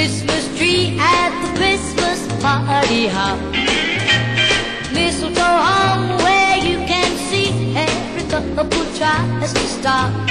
Christmas tree at the Christmas party hop. Mistletoe hung where you can see every couple tries to stop.